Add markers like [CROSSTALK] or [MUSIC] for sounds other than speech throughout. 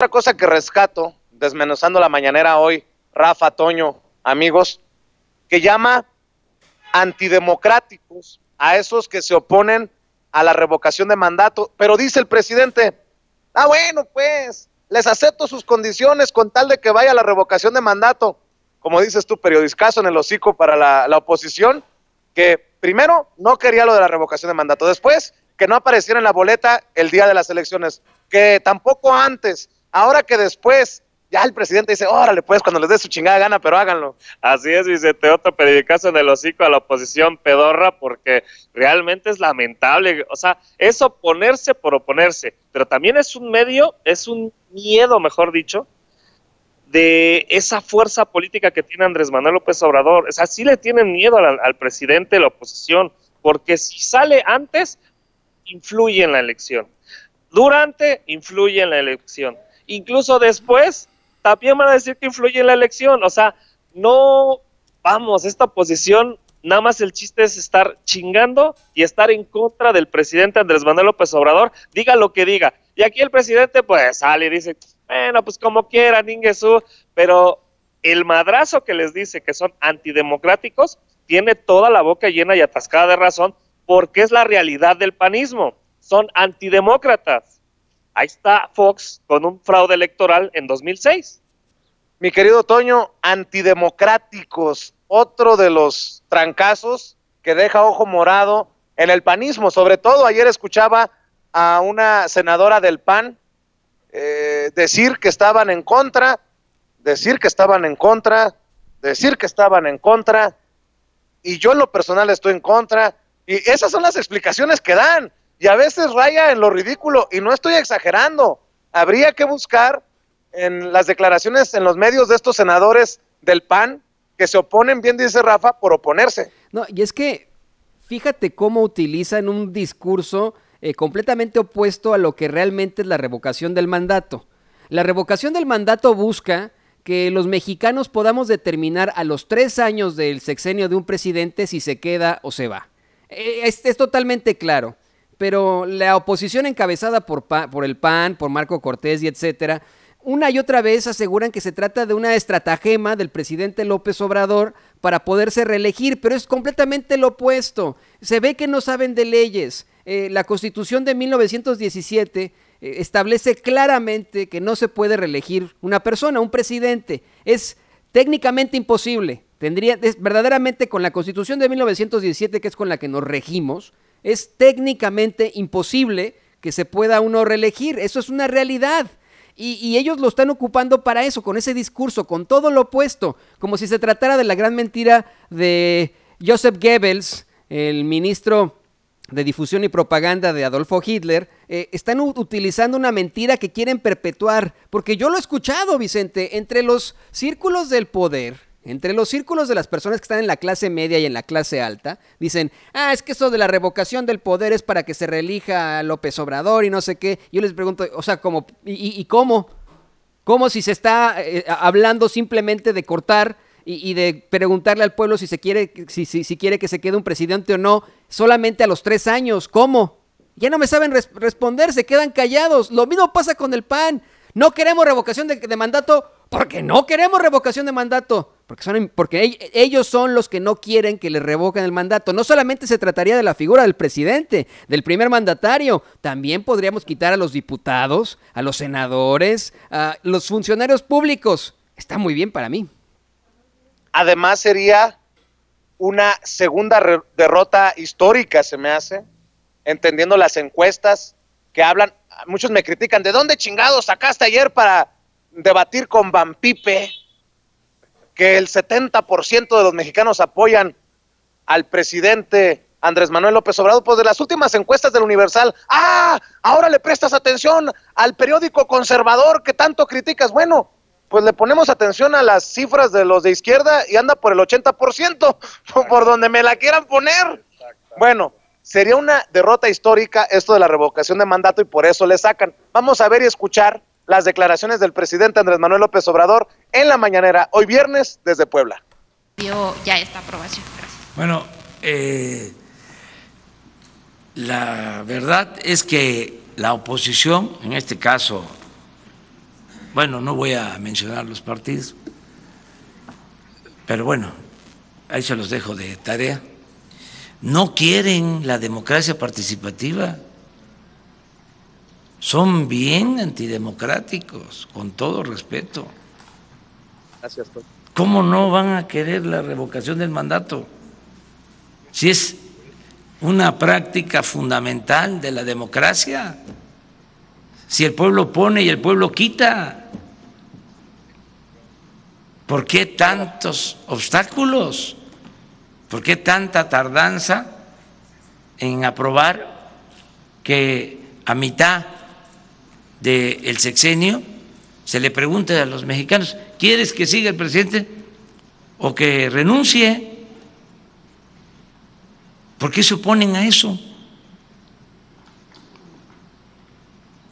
Otra cosa que rescato, desmenuzando la mañanera hoy, Rafa, Toño, amigos, que llama antidemocráticos a esos que se oponen a la revocación de mandato, pero dice el presidente, ah bueno, pues les acepto sus condiciones con tal de que vaya la revocación de mandato, como dices tú, periodiscazo en el hocico para la oposición, que primero no quería lo de la revocación de mandato, después que no apareciera en la boleta el día de las elecciones, que tampoco antes, ahora que después ya el presidente dice, órale, pues cuando les dé su chingada gana, pero háganlo. Así es, Vicente, otro periodicazo en el hocico a la oposición pedorra, porque realmente es lamentable. O sea, es oponerse por oponerse, pero también es un medio, es un miedo, mejor dicho, de esa fuerza política que tiene Andrés Manuel López Obrador. O sea, sí le tienen miedo al, al presidente de la oposición, porque si sale antes, influye en la elección. Durante, influye en la elección. Incluso después, también van a decir que influye en la elección. O sea, no, vamos, esta oposición, nada más el chiste es estar chingando y estar en contra del presidente Andrés Manuel López Obrador, diga lo que diga. Y aquí el presidente pues sale y dice, bueno, pues como quiera, Ninguesú, pero el madrazo que les dice que son antidemocráticos tiene toda la boca llena y atascada de razón porque es la realidad del panismo. Son antidemócratas. Ahí está Fox con un fraude electoral en 2006. Mi querido Toño, antidemocráticos, otro de los trancazos que deja ojo morado en el panismo. Sobre todo ayer escuchaba a una senadora del PAN eh, decir que estaban en contra, decir que estaban en contra, decir que estaban en contra, y yo en lo personal estoy en contra, y esas son las explicaciones que dan, y a veces raya en lo ridículo, y no estoy exagerando, habría que buscar en las declaraciones en los medios de estos senadores del PAN que se oponen, bien dice Rafa, por oponerse. No, y es que fíjate cómo utilizan un discurso eh, completamente opuesto a lo que realmente es la revocación del mandato. La revocación del mandato busca que los mexicanos podamos determinar a los tres años del sexenio de un presidente si se queda o se va. Eh, es, es, totalmente claro. Pero la oposición encabezada por, por el PAN, por Marco Cortés y etcétera, una y otra vez aseguran que se trata de una estratagema del presidente López Obrador para poderse reelegir, pero es completamente lo opuesto. Se ve que no saben de leyes. Eh, la constitución de 1917 eh, establece claramente que no se puede reelegir una persona, un presidente. Es técnicamente imposible. Tendría, verdaderamente con la constitución de 1917, que es con la que nos regimos, es técnicamente imposible que se pueda uno reelegir. Eso es una realidad. Y, ellos lo están ocupando para eso, con ese discurso, con todo lo opuesto, como si se tratara de la gran mentira de Joseph Goebbels, el ministro de difusión y propaganda de Adolfo Hitler, eh, están utilizando una mentira que quieren perpetuar, porque yo lo he escuchado, Vicente, entre los círculos del poder, entre los círculos de las personas que están en la clase media y en la clase alta, dicen, ah, es que eso de la revocación del poder es para que se reelija a López Obrador y no sé qué. Yo les pregunto, o sea, ¿cómo? ¿Y, y cómo? ¿Cómo si se está eh, hablando simplemente de cortar y, de preguntarle al pueblo si se quiere, si, si, si, quiere que se quede un presidente o no, solamente a los tres años? ¿Cómo? Ya no me saben res responder, se quedan callados. Lo mismo pasa con el PAN. No queremos revocación de mandato porque no queremos revocación de mandato. Porque, son, porque ellos son los que no quieren que les revoquen el mandato. No solamente se trataría de la figura del presidente, del primer mandatario, también podríamos quitar a los diputados, a los senadores, a los funcionarios públicos. Está muy bien para mí. Además sería una segunda derrota histórica, se me hace, entendiendo las encuestas que hablan, muchos me critican, ¿de dónde chingados sacaste ayer para debatir con Van Pipe? Que el 70% de los mexicanos apoyan al presidente Andrés Manuel López Obrador, pues de las últimas encuestas del Universal, ah, ahora le prestas atención al periódico conservador que tanto criticas. Bueno, pues le ponemos atención a las cifras de los de izquierda y anda por el 80%, [LAUGHS] por donde me la quieran poner. Bueno, sería una derrota histórica esto de la revocación de mandato y por eso le sacan. Vamos a ver y escuchar las declaraciones del presidente Andrés Manuel López Obrador en la mañanera, hoy viernes, desde Puebla. Dio ya esta aprobación. Gracias. Bueno, eh, la verdad es que la oposición, en este caso bueno, no voy a mencionar los partidos, pero bueno, ahí se los dejo de tarea, no quieren la democracia participativa. Son bien antidemocráticos, con todo respeto. Gracias, Toño. ¿Cómo no van a querer la revocación del mandato? Si es una práctica fundamental de la democracia. Si el pueblo pone y el pueblo quita. ¿Por qué tantos obstáculos? ¿Por qué tanta tardanza en aprobar que a mitad del sexenio se le pregunte a los mexicanos, ¿quieres que siga el presidente o que renuncie? ¿Por qué se oponen a eso?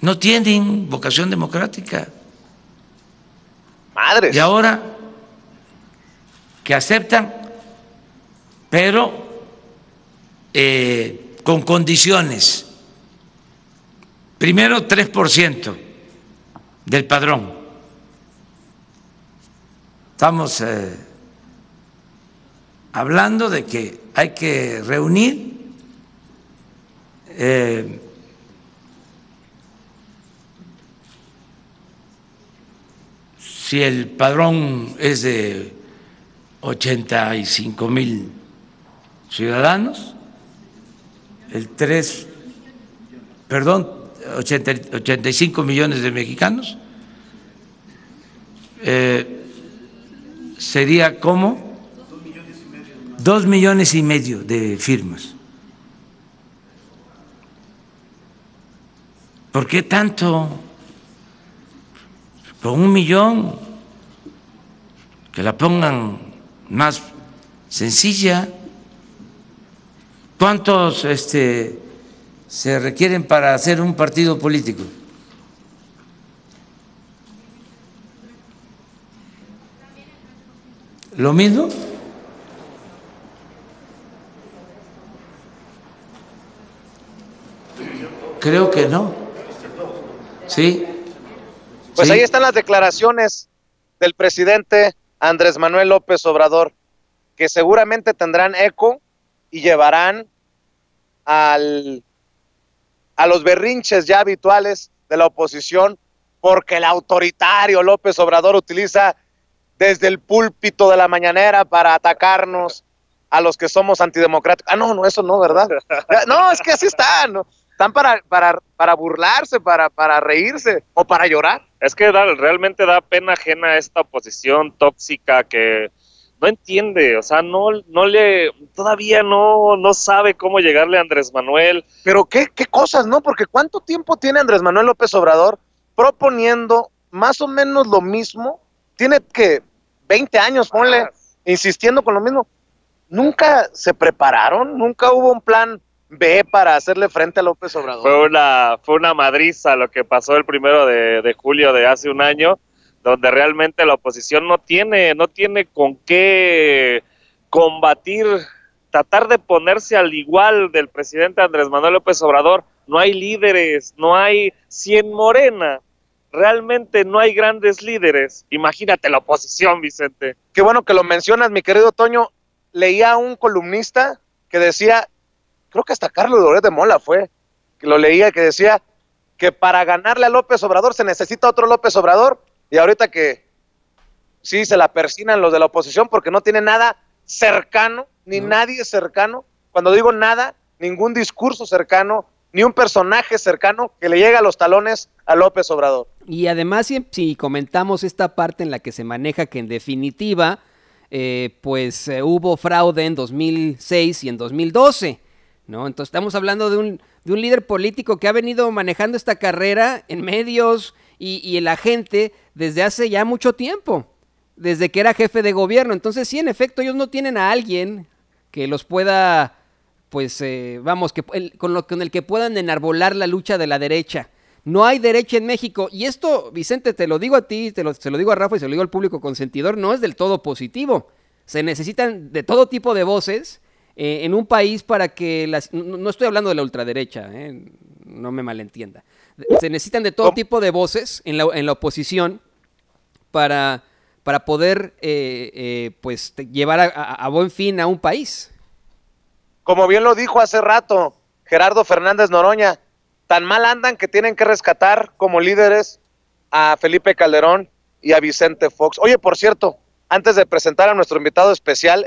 No tienen vocación democrática. Madres. Y ahora que aceptan, pero eh, con condiciones. Primero, 3% del padrón. Estamos eh, hablando de que hay que reunir eh, si el padrón es de 85 mil ciudadanos, el 3, perdón, 80 85 millones de mexicanos, eh, sería como dos millones y medio de firmas. ¿Por qué tanto? Con un millón, que la pongan más sencilla. ¿Cuántos este, se requieren para hacer un partido político? ¿Lo mismo? Creo que no. Sí. Pues Sí. ahí están las declaraciones del presidente Andrés Manuel López Obrador, que seguramente tendrán eco y llevarán al, a los berrinches ya habituales de la oposición, porque el autoritario López Obrador utiliza desde el púlpito de la mañanera para atacarnos a los que somos antidemocráticos. Ah, no, no, eso no, ¿verdad? No, es que así están, ¿no? Están para, para, para burlarse, para, para reírse o para llorar. Es que da- realmente da pena ajena esta oposición tóxica que no entiende, o sea, no, no le, todavía no, no sabe cómo llegarle a Andrés Manuel. Pero qué, qué cosas, ¿no? Porque ¿cuánto tiempo tiene Andrés Manuel López Obrador proponiendo más o menos lo mismo? Tiene que 20 años, ponle, insistiendo con lo mismo. Nunca se prepararon, nunca hubo un plan B para hacerle frente a López Obrador. Fue una, fue una madriza lo que pasó el primero de, de julio de hace un año, donde realmente la oposición no tiene, no tiene con qué combatir, tratar de ponerse al igual del presidente Andrés Manuel López Obrador. No hay líderes, no hay, si en Morena realmente no hay grandes líderes, imagínate la oposición, Vicente. Qué bueno que lo mencionas, mi querido Toño. Leía a un columnista que decía, creo que hasta Carlos Loret de Mola fue, que lo leía, que decía que para ganarle a López Obrador se necesita otro López Obrador. Y ahorita que sí se la persinan los de la oposición porque no tiene nada cercano, ni nadie cercano. Cuando digo nada, ningún discurso cercano, ni un personaje cercano que le llegue a los talones a López Obrador. Y además, si, si comentamos esta parte en la que se maneja que en definitiva, eh, pues eh, hubo fraude en 2006 y en 2012, ¿no? Entonces estamos hablando de un, de un líder político que ha venido manejando esta carrera en medios y, y la gente desde hace ya mucho tiempo, desde que era jefe de gobierno. Entonces sí, en efecto, ellos no tienen a alguien que los pueda, pues, eh, vamos, que, con, lo, con el que puedan enarbolar la lucha de la derecha. No hay derecha en México. Y esto, Vicente, te lo digo a ti, te lo, se lo digo a Rafa y se lo digo al público consentidor, no es del todo positivo. Se necesitan de todo tipo de voces eh, en un país para que las... No, no estoy hablando de la ultraderecha, eh, no me malentienda. Se necesitan de todo tipo de voces en la, en la oposición para, para poder eh, eh, pues llevar a, a- a buen fin a un país. Como bien lo dijo hace rato Gerardo Fernández Noroña, tan mal andan que tienen que rescatar como líderes a Felipe Calderón y a Vicente Fox. Oye, por cierto, antes de presentar a nuestro invitado especial,